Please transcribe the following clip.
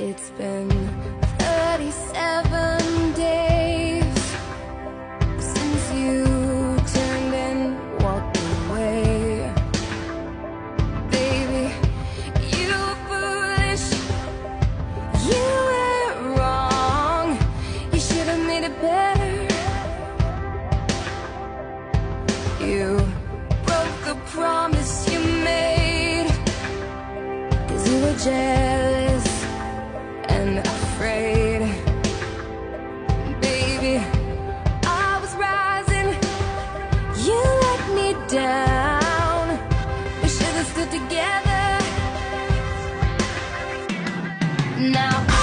It's been 37 days since you turned and walked away. Baby, you foolish. You were wrong. You should have made it better. You broke the promise you made. Cause you were jealous down. We should have stood together. Now